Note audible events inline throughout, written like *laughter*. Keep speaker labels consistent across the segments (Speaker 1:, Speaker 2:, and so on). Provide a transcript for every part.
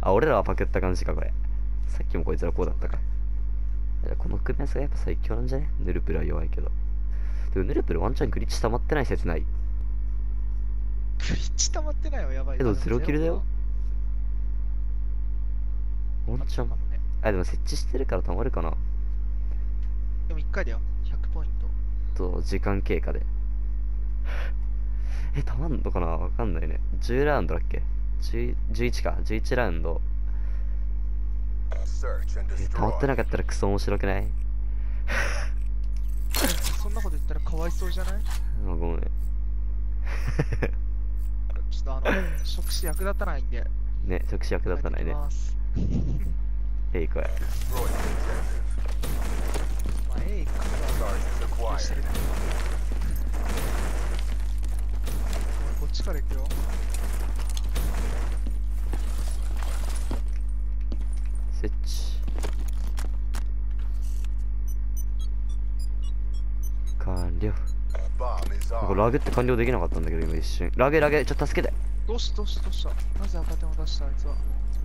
Speaker 1: あ、俺らはパクった感じか、これ。さっきもこいつらこうだったか。この組み合わせがやっぱ最強なんじゃね？ヌルプルは弱いけど。でもヌルプルワンチャングリッチ溜まってない説ない。
Speaker 2: グリッチ溜まってないわ、やばい。
Speaker 1: けど
Speaker 2: あでも
Speaker 1: ゼロキルだよワンチャン
Speaker 2: あ
Speaker 1: でも設置してるから溜まるかな。
Speaker 2: でも1回だよ。100ポイント。
Speaker 1: と、時間経過で。え、溜まんのかな？わかんないね。10ラウンドだっけ？10 ?11 か。11ラウンド。溜まって.なかったらクソ面白くない？*laughs*
Speaker 2: そんなこと言ったらかわいそうじゃない？*laughs*
Speaker 1: あごめん。*laughs*
Speaker 2: ちょっとあの、職種役立たないんで。
Speaker 1: ね、直視役立たないねえい、これ。
Speaker 3: Destroy the objective.
Speaker 2: まあ、エイクは
Speaker 3: Targets
Speaker 2: して
Speaker 3: acquired.
Speaker 2: るねこっちから行くよ。
Speaker 1: 設置。完了。なんか.ラグって完了できなかったんだけど、今一瞬。ラグラグ、ちょっと助けて。
Speaker 2: どうしたどうしたどうしたなぜ赤点を出したあいつは。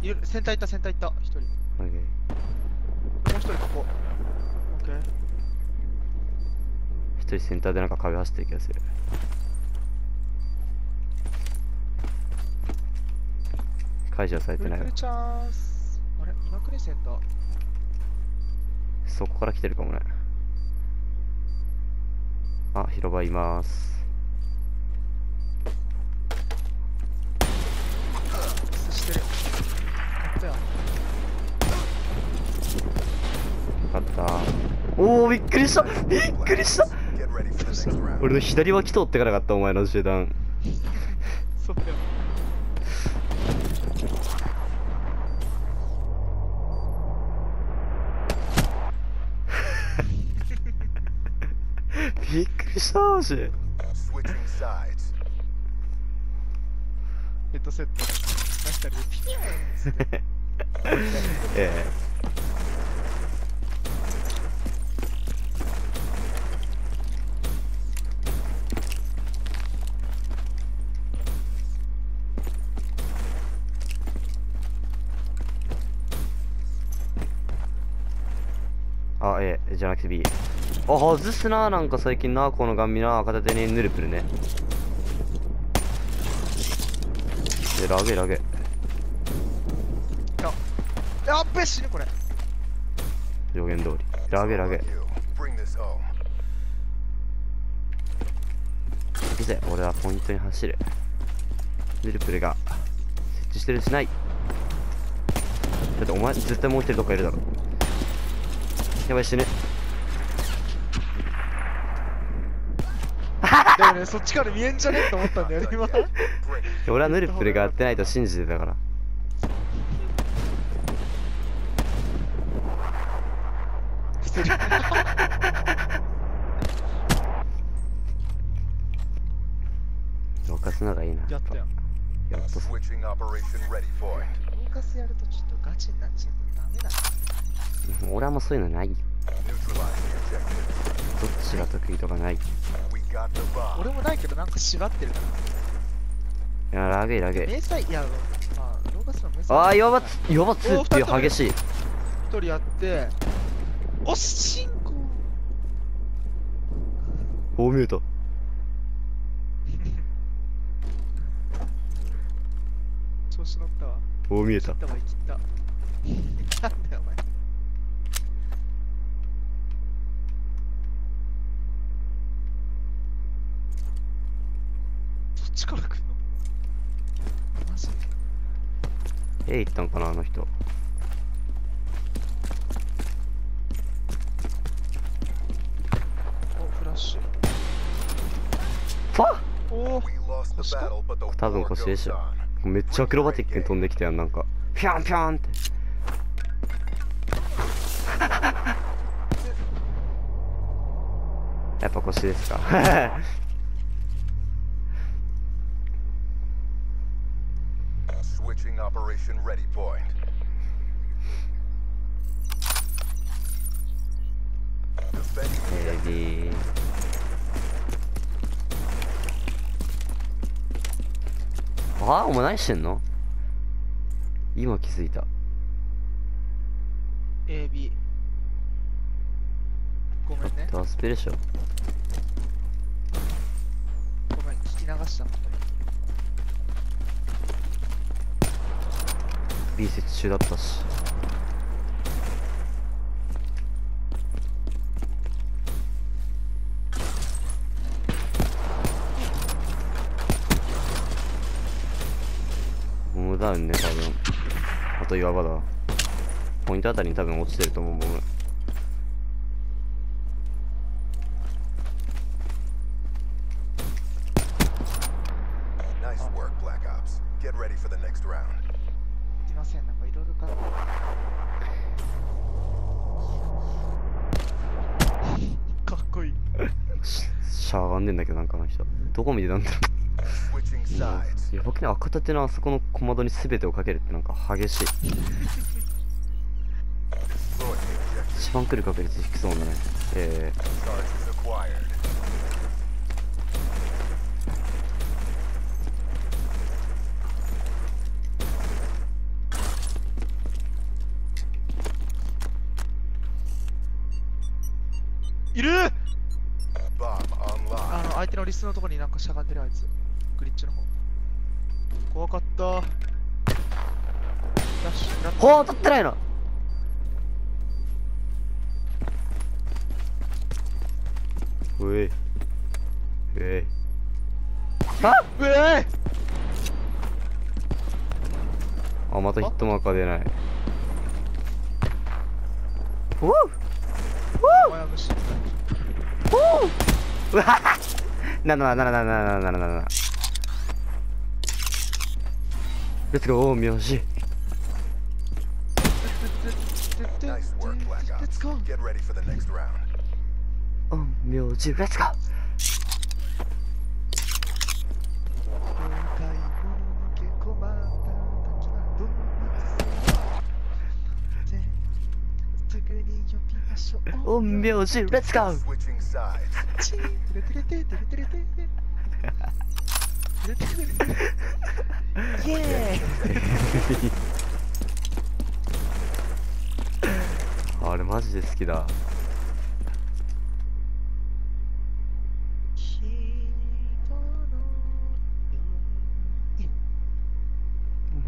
Speaker 2: いる、センター行った、センター行った。一人。も
Speaker 1: オッケー
Speaker 2: う一人ここ。オッケー。
Speaker 1: 一人センターでなんか壁走ってる気がする。解除されてないわ
Speaker 2: センター。
Speaker 1: そこから来てるかもね。あ、広場います。
Speaker 2: そしてる。やったよ。
Speaker 1: よかった。おー、びっくりしたびっくりした.俺の左脇通ってかなかった、お前の集団。*laughs*
Speaker 2: そうだよ。
Speaker 1: びっくりしたマジ。
Speaker 3: Switching sides.
Speaker 2: ヘッドセット。出したりでピューンって
Speaker 1: ええあ、外すな、なんか最近な、このガンミな、片手にヌルプルね。で、ラゲラゲ。
Speaker 2: やっべ死ぬこれ。
Speaker 1: 予言通り。ラゲラゲくぜ、俺はポイントに走る。ヌルプルが設置してるしない。だってお前絶対もう一人どっかいるだろ。やばい死ぬ。
Speaker 2: でもね、そっちから見えんじゃねえと思ったんだよね、今。
Speaker 1: 俺はヌルプルがやってないと信じてたから。*laughs*
Speaker 2: してる。
Speaker 1: ロカスのがいいな。
Speaker 2: やったよ。
Speaker 1: やっと。
Speaker 2: ーカスやるとちょっとガチになっちゃうのダメだ。
Speaker 1: 俺はもうそういうのないよ。どっちが得意とかない？
Speaker 2: 俺もないけどなんか縛ってるから。
Speaker 1: や、ラゲラゲ。
Speaker 2: 迷彩、いや、まあ、ローガスの迷彩。
Speaker 1: あー、やばっ、やばっつ
Speaker 2: おー
Speaker 1: っていう激しい。
Speaker 2: 一人やって、おしんこ
Speaker 1: お見えた。*laughs*
Speaker 2: 調子乗ったわ。
Speaker 1: お見えた
Speaker 2: 切っ。たわ、切った。*laughs* なんだよ、お前。ちから来んのマジ？
Speaker 1: え、行ったんかな、あの人。
Speaker 2: お、フラッシュ。
Speaker 1: ファ
Speaker 2: おお
Speaker 1: 多分腰でしょ.めっちゃアクロバティックに飛んできたやん、なんか。ピャンピャンって。やっぱ腰ですか。
Speaker 3: Operation ready point.
Speaker 1: お前何してんの？今気づいた。
Speaker 2: AB ごめんね。
Speaker 1: ダースペでしょ
Speaker 2: ごめん聞き流した本当に
Speaker 1: 隣接中だったしボムダウンね多分。あと岩場だ。ポイントあたりに多分落ちてると思うボム
Speaker 3: ナイスワークブラックオプス get ready for the next round.
Speaker 2: すいません。なんかいろいろかかっこいい。
Speaker 1: ししゃがんでんだけどなんかあの人。どこ見てたんだろう。や僕ね赤立てのあそこの小窓に全てをかけるってなんか激しい. *laughs* 一番来る確率低そうだね。え
Speaker 3: Charges
Speaker 2: いる。あ.の相手のリストのところになんかしゃがんでるあいつ。グリッチの方。怖かった。ラッシュ
Speaker 1: ほう当たってないなうえい。うえい。あ。
Speaker 2: うえ
Speaker 1: あまたヒットマーカー出ない。おう *laughs* なななななななななななななななレッツゴー名字
Speaker 3: レッツ
Speaker 2: ゴ
Speaker 3: ー
Speaker 2: 名
Speaker 3: 字レッツゴー
Speaker 1: 陰陽師レッツゴー陰陽師レッツゴー
Speaker 3: Switching sides.
Speaker 2: イエーイ
Speaker 1: あれマジで好きだ。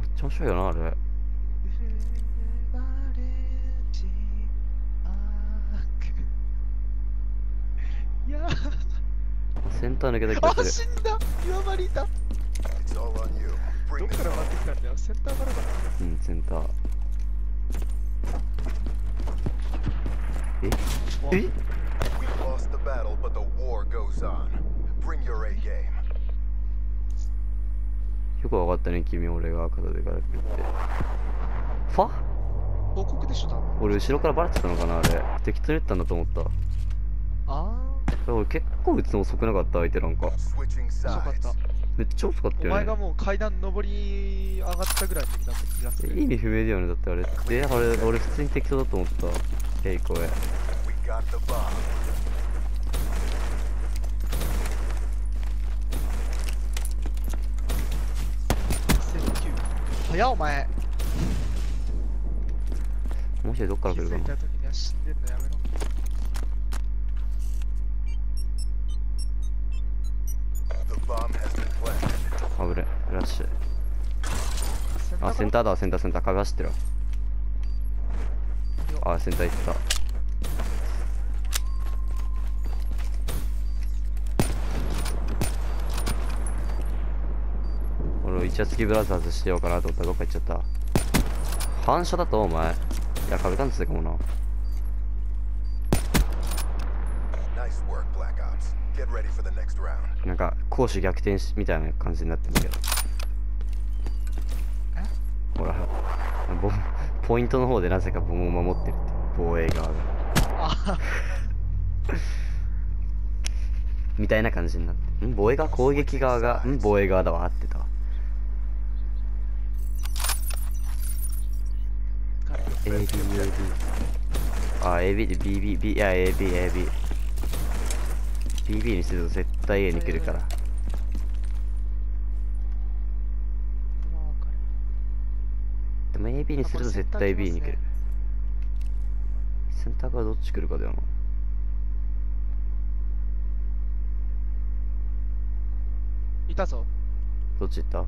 Speaker 1: めっちゃ面白いよなあれ
Speaker 2: いや
Speaker 1: センター抜けた気が
Speaker 2: あ
Speaker 1: する。
Speaker 2: 死んだ。岩場にいた.どっから回って.きたんだよ。センターからかな
Speaker 1: うんセンター。え？え
Speaker 3: ？We lost the battle, but the war goes on. Bring your A game.
Speaker 1: よくわかったね君俺が片手から来るって。ファ？
Speaker 2: 報告でし
Speaker 1: 俺後ろからバレてたのかなあれ。適当に打ったんだと思った。
Speaker 2: あ
Speaker 1: 俺結構打つの遅くなかった相手なんか。
Speaker 2: 遅かっ.た。
Speaker 1: めっちゃ遅かったよね。
Speaker 2: お前がもう階段登り上がったぐらいの時だった気がする。
Speaker 1: 意味不明だよね。だってあれえあれ俺普通に適当だと思った。ケイコへ。
Speaker 3: We got the bomb.
Speaker 2: 1009早っお前。
Speaker 1: もしどっから
Speaker 2: 気
Speaker 1: 来るかなラッシュ。あセン
Speaker 2: ー
Speaker 1: ターだセンターセンター。壁走ってるわあセンター行った。俺一夜月ブラザーズしてようかなと思った。らどっか行っちゃった。反射だとお前。いや壁感じかもな。
Speaker 3: Nice work, Black Ops. Get ready for the next round.
Speaker 1: なんか攻守逆転しみたいな感じになってるんだけど。ほらボポイントの方でなぜかボムを守ってるって。防衛側が。
Speaker 2: あ
Speaker 1: みたいな感じになって。ん？防衛側攻撃側がん？防衛側だわ合ってたわ。ABAB あ AB で BBB いや ABAB BB にすると絶対 A に来るから
Speaker 2: まあわかる
Speaker 1: でも B にすると絶対 B に来るセンターからどっち来るかだよな
Speaker 2: いたぞ。
Speaker 1: どっち行った？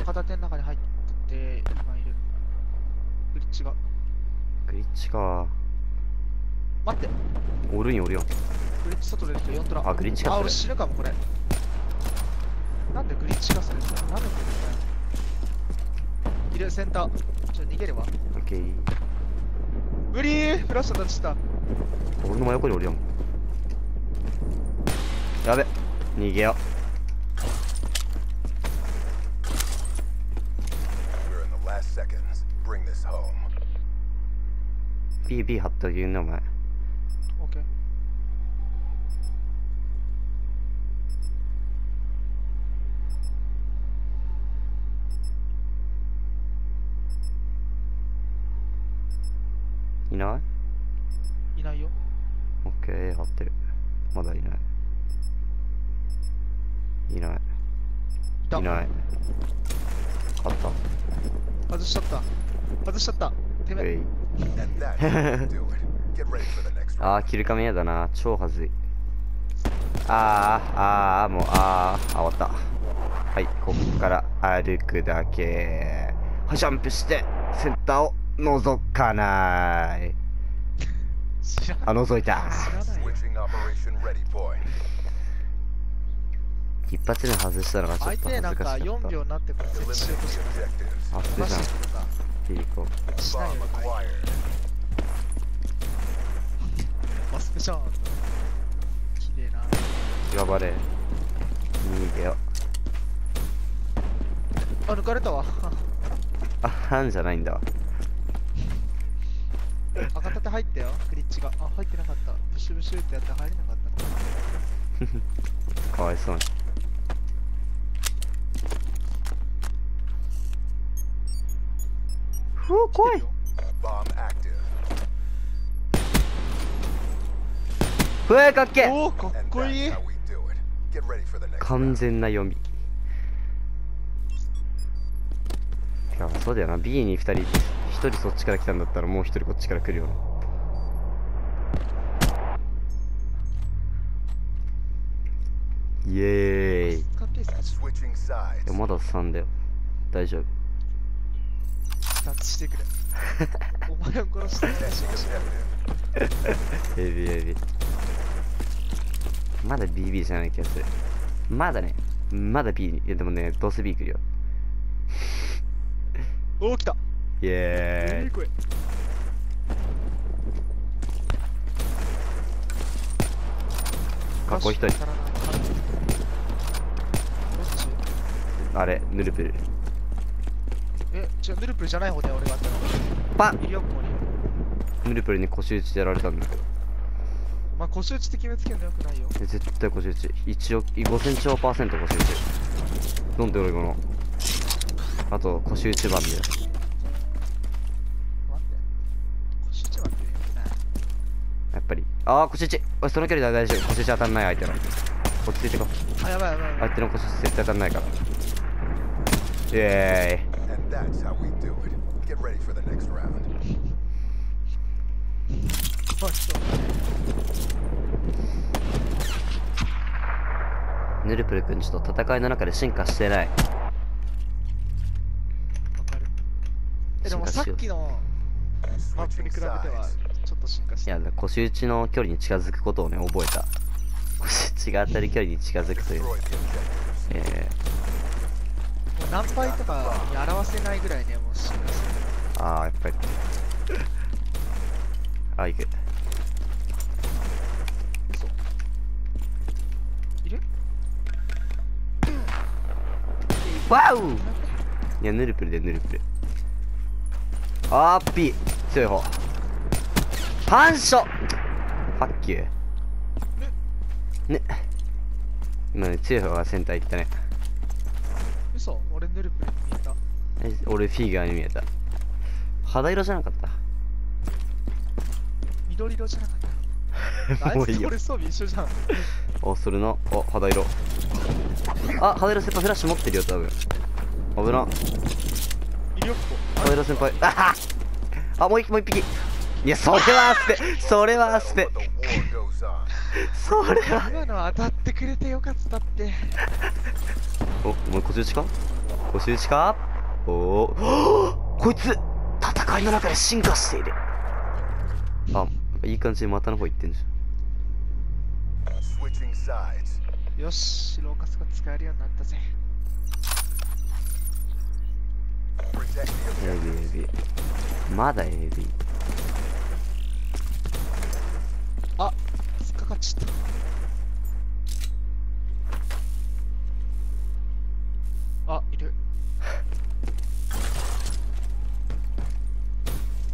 Speaker 2: 赤盾の中に入ってて、今いる。グリッチが。
Speaker 1: グリッチか
Speaker 2: 待って、
Speaker 1: おるんよおるよ
Speaker 2: グリッチ外出てきて4トラ。
Speaker 1: あグリッチか
Speaker 2: あ、俺死ぬかも、これ。なんでグリッチがそれなんでこれだよ。いる、センター。ちょ、逃げるわ。
Speaker 1: オッケー
Speaker 2: 無理フラッシュ立ちした。
Speaker 1: 俺の真横におるよやべ逃げよ.
Speaker 3: Bring this home.
Speaker 1: BB 貼った言うねお前
Speaker 2: オ
Speaker 1: いない？
Speaker 2: いないよ。
Speaker 1: オッケー貼ってる。まだいない。いない。
Speaker 2: いた。
Speaker 1: いない。あった。
Speaker 2: 外しちゃった。外しちゃった。てめえ。*laughs*
Speaker 1: あキルカメやだな。超はずい。あーあーもうあーあ終わった。はいこっから歩くだけ。はいジャンプしてセンターを覗かない。あ覗いた.一発目外したのがちょっと恥ずかしかった
Speaker 2: 4秒になってから設置しようと
Speaker 3: Eliminate
Speaker 2: し
Speaker 3: the
Speaker 2: てる。
Speaker 1: あそれ
Speaker 2: マ
Speaker 1: じゃん
Speaker 2: ジでとか。
Speaker 1: ピリコ
Speaker 2: しない.マスクじゃん。綺麗な。
Speaker 1: 頑張れ逃げよ
Speaker 2: あ、抜かれたわ。
Speaker 1: あはんじゃないんだわ
Speaker 2: 赤盾入ったよ、クリッチが。あ、入ってなかった。ブシュブシュってやって入れなかった。*laughs*
Speaker 1: かわいそうにふう怖い.ふえかっけ
Speaker 2: おお、かっこいい
Speaker 1: 完.全な読みてかそうだよな B に2人1人そっちから来たんだったらもう1人こっちから来るよなイエーイ
Speaker 2: ですか
Speaker 3: Switching sides.
Speaker 1: いやまだ3だよ大丈夫
Speaker 2: してくれ。*laughs* お前を殺してくれ。
Speaker 1: ビエビまだ BB じゃない気がするまだねまだ B にいやでもねどうせ B 来るよ
Speaker 2: おお、来た。
Speaker 1: イエーイ。かっこいい人あれヌルプル
Speaker 2: え、違う、ヌルプルじゃない方だよ、俺がやったの？
Speaker 1: パン
Speaker 2: いるよ、ここに。
Speaker 1: ヌルプルに腰打ちでやられたんだけど
Speaker 2: お前、腰打ちって決めつけるのよくないよ。
Speaker 1: え絶対腰打ち1億5000兆パーセント腰打ちなんで俺このあと腰打ち版でああ腰打ちおいその距離で大丈夫。腰打ち当たんない相手の落ち着いてこ
Speaker 2: あ、やばいやばいやばい。
Speaker 1: 相手の腰打ち絶対当たんないから。イエーイ。ヌルプル君ちょっと戦いの中で進化してない。
Speaker 2: わかる。え、でもさっきのマップに比べては.ちょっと進化して。る。
Speaker 1: いや腰打ちの距離に近づくことをね覚えた。腰打ちが当たる距離に近づくという。*laughs*
Speaker 3: objectives.
Speaker 1: え。
Speaker 2: もう何倍とかに表せないぐらいね、もう進化して
Speaker 1: ああやっぱり。*laughs* あいく
Speaker 2: 嘘。いる？
Speaker 1: ワウいやヌルプルでヌルプル。あーピー。強い方反射ファッキューね。今ね強い方がセンター行ったね。
Speaker 2: 嘘。俺ヌルプルに見えた。
Speaker 1: え俺フィギュアに見えた。肌色じゃなかった？
Speaker 2: 緑色じゃなかった。*laughs* あ
Speaker 1: もういいよ
Speaker 2: 俺装備一緒じゃん。
Speaker 1: あそれなあ肌色。あ肌色セッパフラッシュ持ってるよ多分。危な。
Speaker 2: いるよ、ここ。
Speaker 1: 小枝先輩。あはあもう一もう一匹いやそれはアスペそれはアスペ.それは
Speaker 2: 今の当たってくれてよかったって。
Speaker 1: おお前腰打ちか？腰打ちか？おお *gasps* こいつ戦いの中で進化しているあいい感じで股の方行ってんじ
Speaker 3: Switching sides.
Speaker 2: よし、ローカスが使えるようになったぜ。
Speaker 1: ゃん
Speaker 3: objectives.
Speaker 1: ABAB まだ AB
Speaker 2: あ、突っかかっちゃった。あ、いる。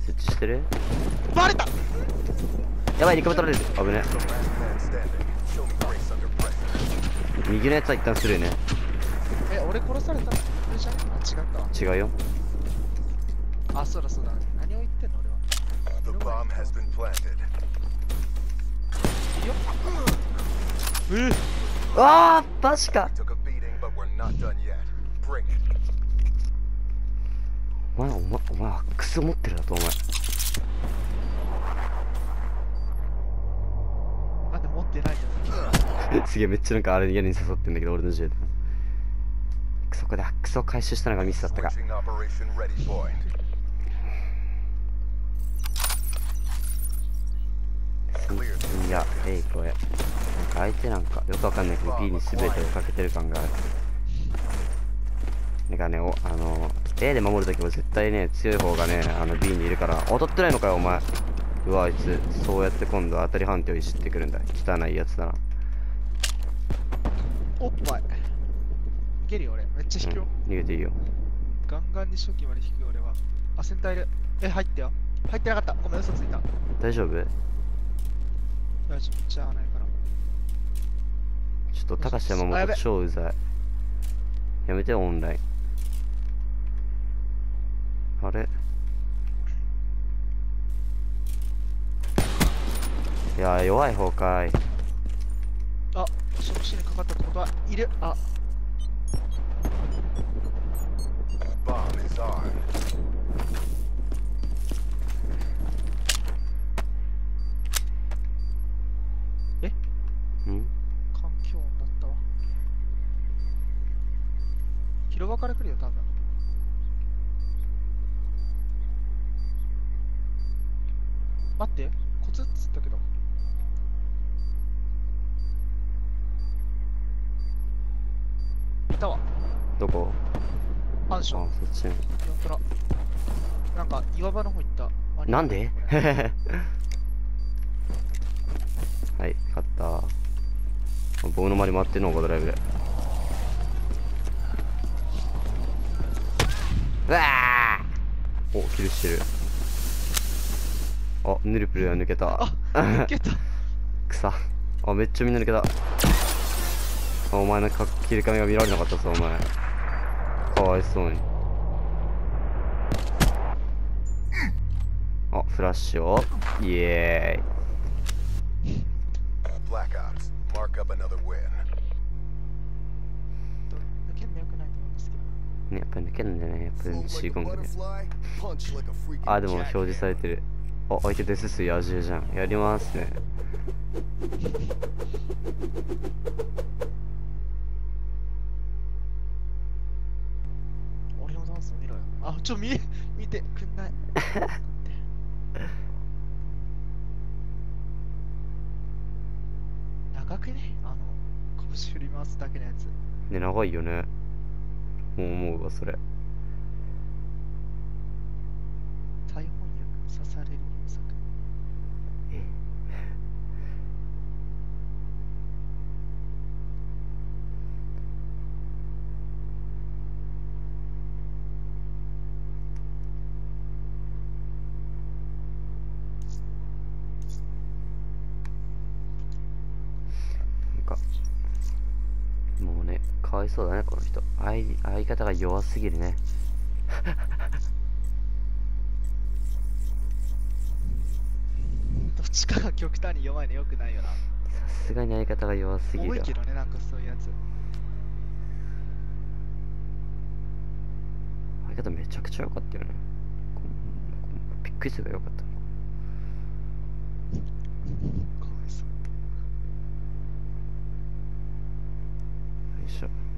Speaker 1: 設置してる？
Speaker 2: バレた
Speaker 1: やばい肉取られる危ね.右のやつは一旦スルーね
Speaker 2: え、俺殺されたの？俺じゃね？あ、違ったわ。
Speaker 1: 違うよ
Speaker 2: あ、そうだそうだ。何を言ってんの俺は。
Speaker 3: The bomb has been planted.
Speaker 2: いるよ。え
Speaker 1: ああマジか。
Speaker 3: We took a beating, but we're not done yet. Bring it.
Speaker 1: お前お前お前アックス持ってるだとお前。
Speaker 2: なんで持ってないん。だ
Speaker 1: すげえめっちゃなんかあれ嫌に誘ってんだけど俺の銃。でそこでアックスを回収したのがミスだったかいやえいこれなんか相手なんかよくわかんないけど B に全てをかけてる感があるなんかねおあの A で守るときも絶対ね強い方がねあの B にいるから当たってないのかよお前うわあいつそうやって今度当たり判定をいじってくるんだ汚いやつだな
Speaker 2: おっぱい。いけるよ俺。めっちゃ引くよ。
Speaker 1: 逃げていいよ
Speaker 2: ガンガンに初期まで引くよ俺は。あ、センターいる。え、入ったよ。入ってなかった。ごめん、嘘ついた。
Speaker 1: 大丈夫？
Speaker 2: 大丈夫、めっちゃないから。
Speaker 1: ちょっと高橋山本超うざいやめてよオンラインあれ？いや弱い方かい
Speaker 2: あ、触手にかかったってことはいる。あ、
Speaker 3: Bomb is armed.
Speaker 2: 広場から来るよ、多分。待って、コツっつったけど。いたわ、
Speaker 1: どこ？あそ
Speaker 2: マンション、
Speaker 1: っちね
Speaker 2: 四トラ。なんか岩場の方行った。
Speaker 1: なんで？*laughs* はい勝った棒の周り回ってんのかドライブでうわー。おキルしてる。あヌルプルが抜けた。
Speaker 2: あ抜けた。*laughs*
Speaker 1: くさ。あめっちゃみんな抜けた。あお前のか切り髪が見られなかったぞお前。かわいそうに。あフラッシュを。イエ
Speaker 3: Black Ops. Mark up another win.
Speaker 1: ねやっぱり抜けるんだよねやっぱりシーコンがねあでも表示され.てるあ相手デス数野獣じゃんやりますね
Speaker 2: 俺のダンスを見ろよ。あ、ちょ、見、見てくんない。*laughs* 長くね？あの、拳振り回すだけのやつ。
Speaker 1: ね長いよねも思うわそれ。かわいそうだねこの人。相相方が弱すぎるね。*laughs*
Speaker 2: どっちかが極端に弱いのよくないよな。
Speaker 1: さすがに相方が弱すぎるわ。
Speaker 2: 多いけどね、なんかそういうやつ。
Speaker 1: 相方めちゃくちゃ良かったよね。びっくりするぐらい良かった so.